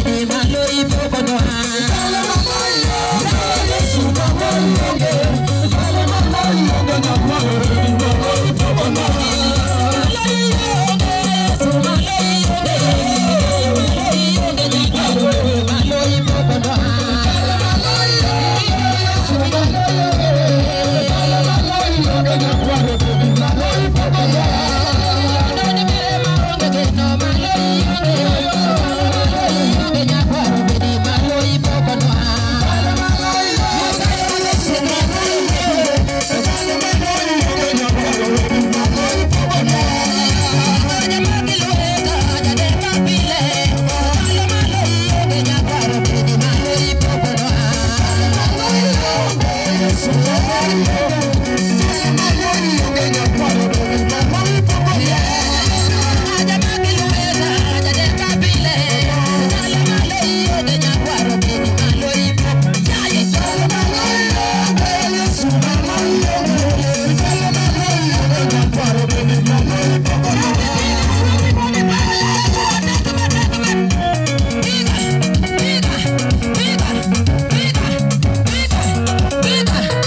Emmanuel Bobo